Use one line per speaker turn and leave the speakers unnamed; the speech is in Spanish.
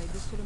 Ay, de solo.